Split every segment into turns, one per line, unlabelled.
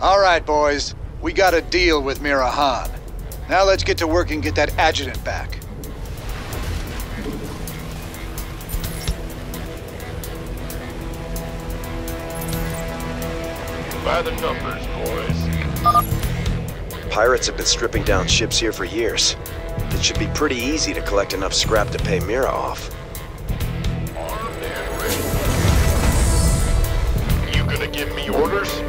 All right, boys. We got a deal with Mira Han. Now let's get to work and get that adjutant back.
By the numbers, boys.
Pirates have been stripping down ships here for years. It should be pretty easy to collect enough scrap to pay Mira off.
You gonna give me orders?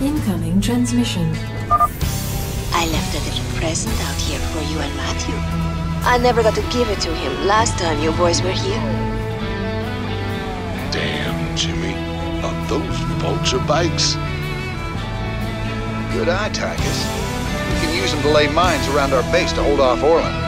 Incoming transmission.
I left a little present out here for you and Matthew. I never got to give it to him last time you boys were here.
Damn, Jimmy. Are those vulture bikes?
Good eye, Tychus. We can use them to lay mines around our base to hold off Orlan.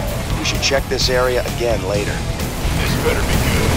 We should check this area again later.
This better be good.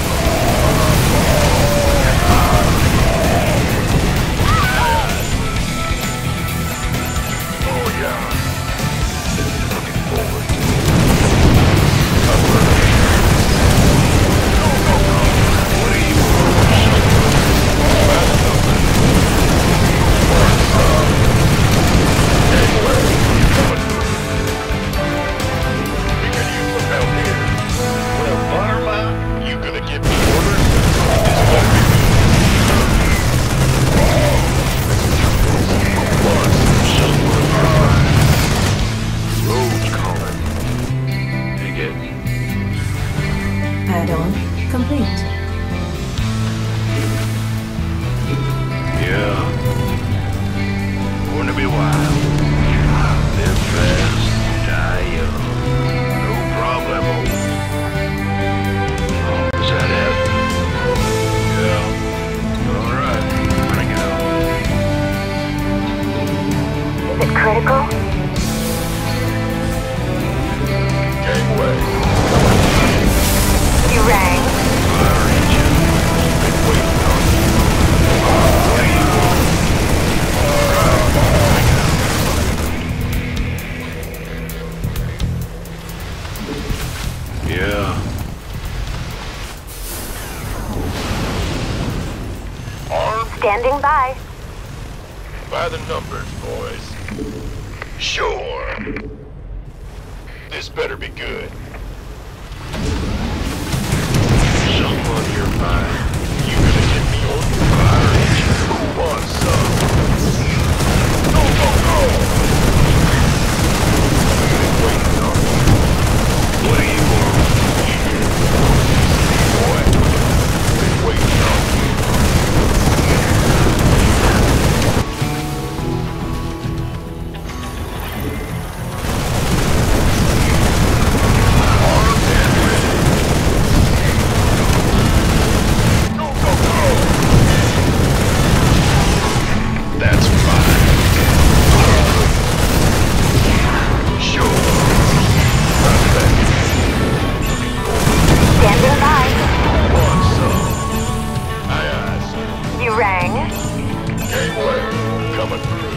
Coming through.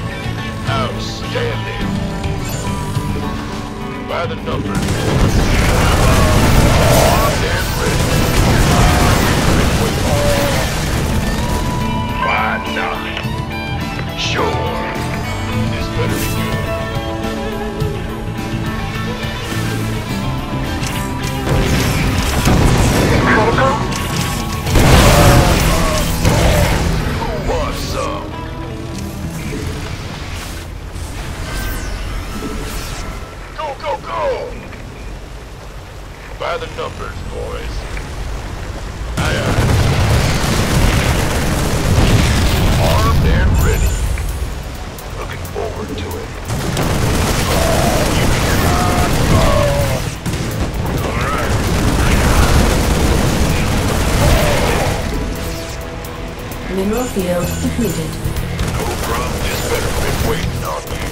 Outstanding. By the numbers. troopers, boys. Aye, aye. Armed and ready. Looking forward to it. Alright.
Mineral field depleted.
No problem, just better be waiting on me.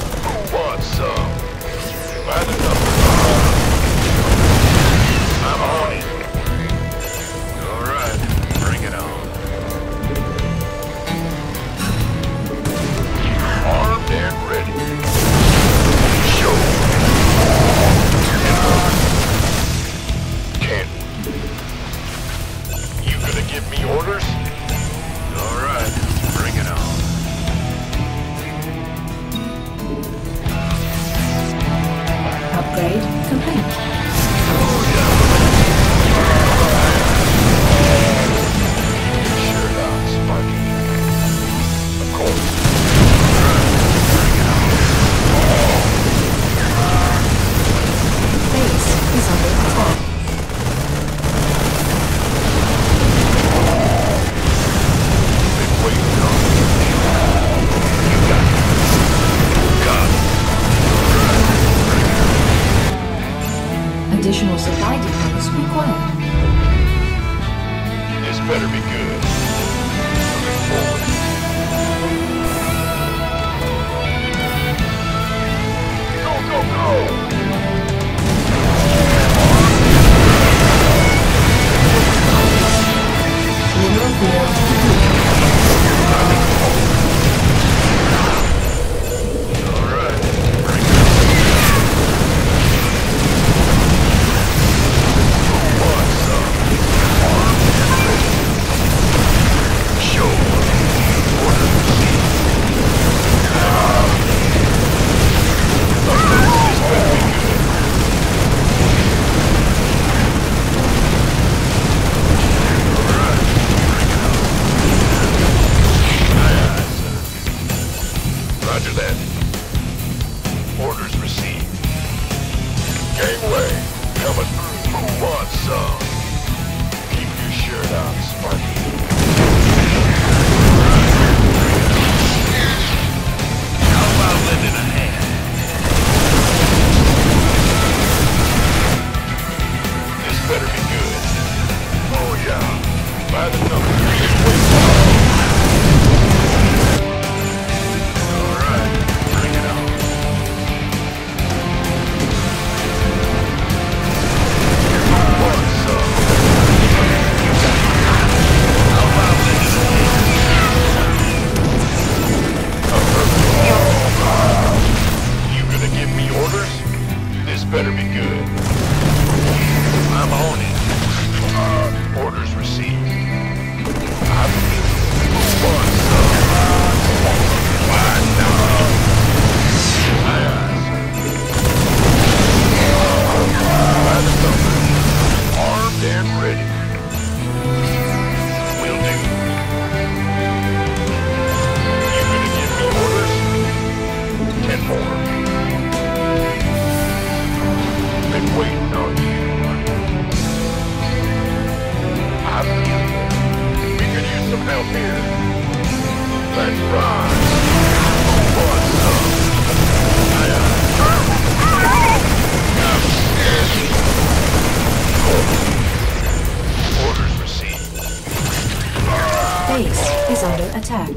attack.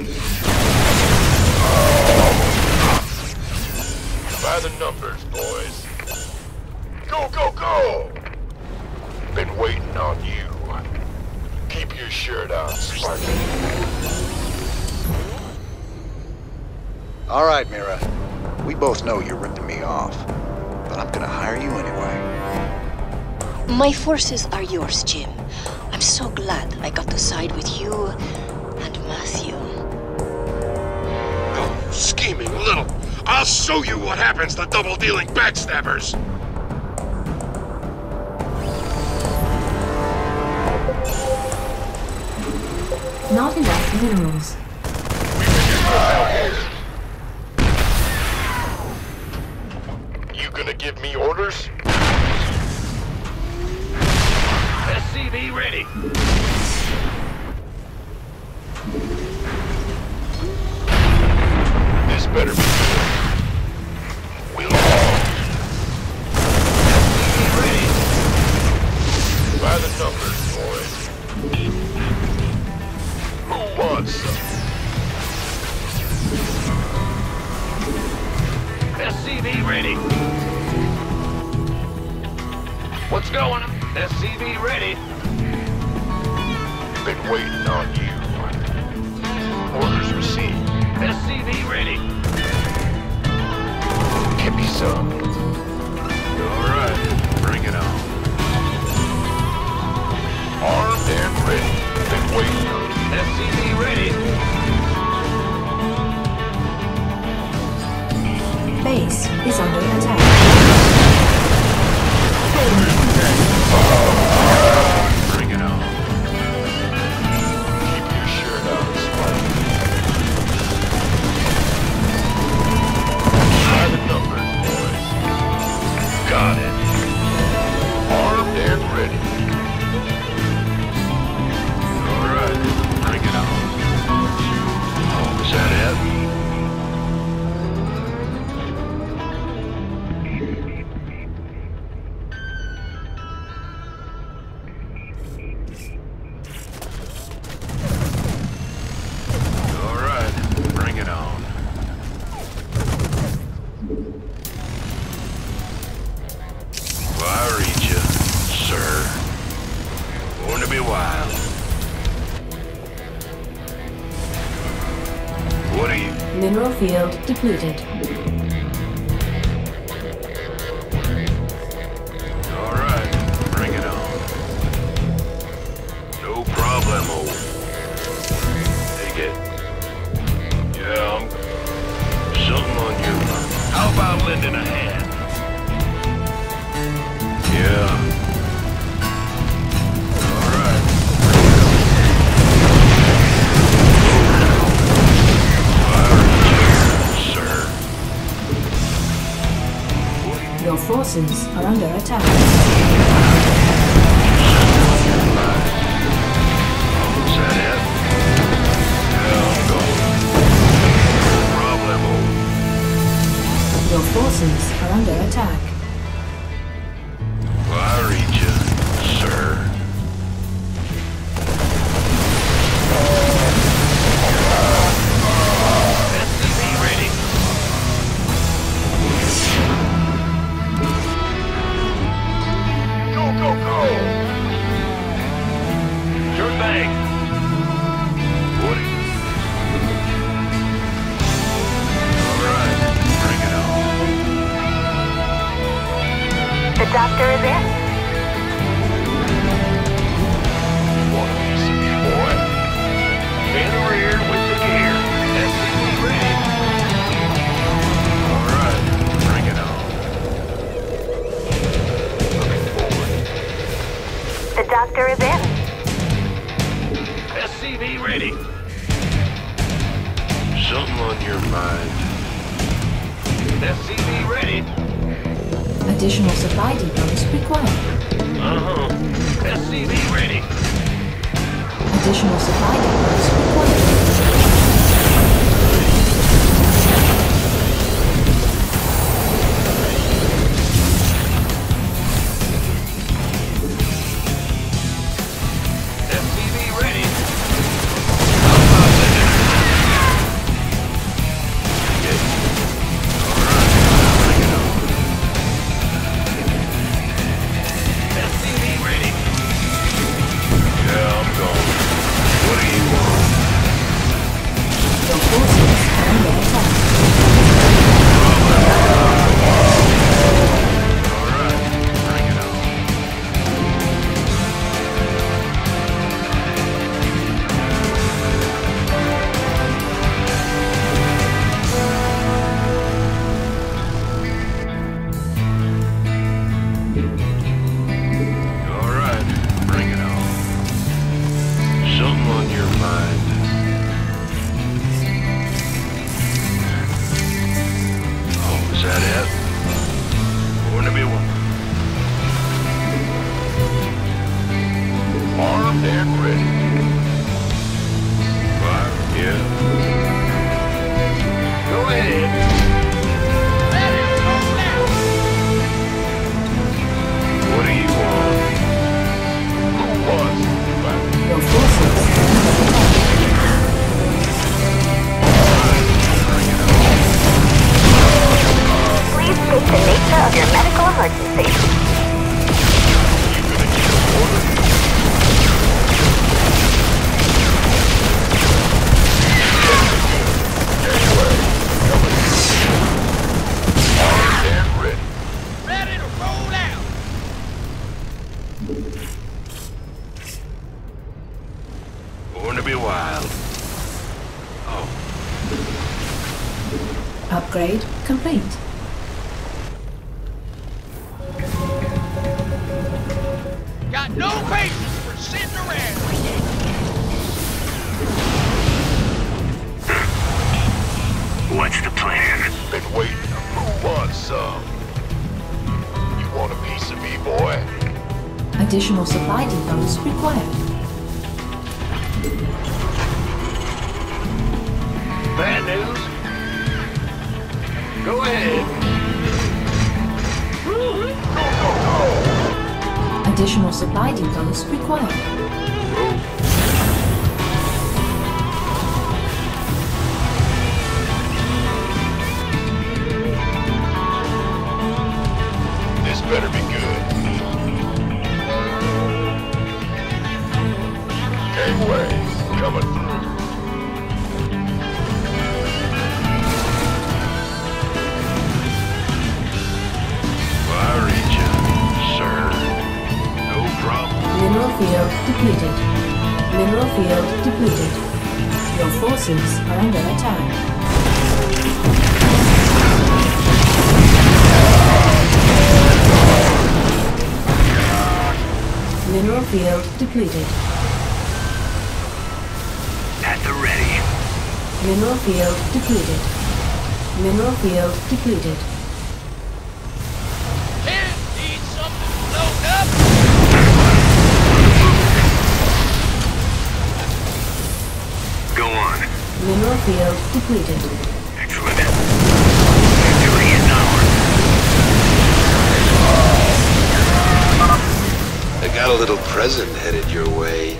By the numbers, boys. Go, go, go! Been waiting on you. Keep your shirt on, Spartan.
All right, Mira. We both know you're ripping me off, but I'm gonna hire you anyway.
My forces are yours, Jim. I'm so glad I got to side with you
I'll show you what happens to double-dealing backstabbers!
Not enough minerals.
by the numbers, boys. Who wants some? SCV ready. What's going? SCV ready. Been waiting on you. Orders received. SCV ready. Give me some. All right, bring it on. Armed and ready. Ready.
Base is under attack. depleted. are under attack.
Something on your mind. SCV ready.
Additional supply depots required.
Uh-huh. SCV ready.
Additional supply depots required.
Additional supply depots required.
Bad news? Go ahead.
Additional supply depots required.
Coming through. I read you, sir. No problem.
Mineral field depleted. Mineral field depleted. Your forces are under attack. Mineral field depleted. Mineral field depleted. Mineral field depleted.
Need something blown up?
Go on.
Mineral field depleted.
Excellent. Victory is ours.
I got a little present headed your way.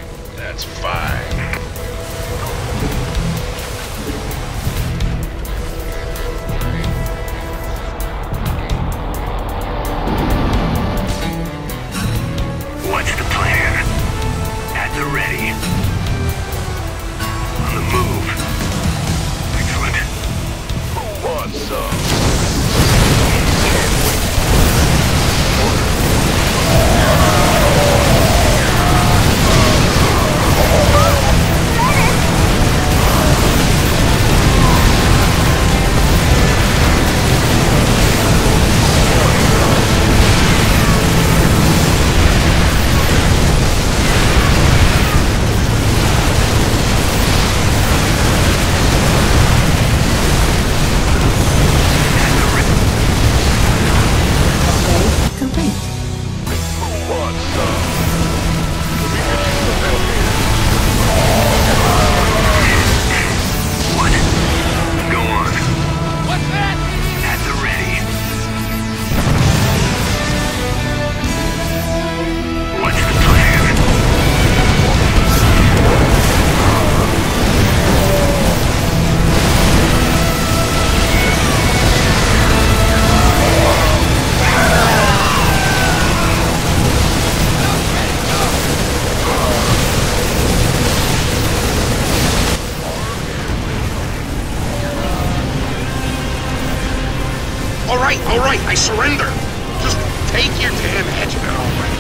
Surrender. Just take your damn adjutant already.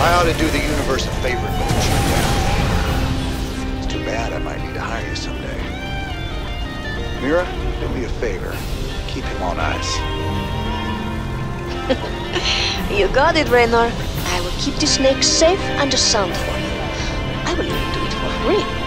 I ought to do the universe a favor and let you down. It's too bad I might need to hire you someday. Mira, do me a favor. Keep him on ice.
You got it, Raynor. I will keep the snake safe and sound for you. I will even do it for free.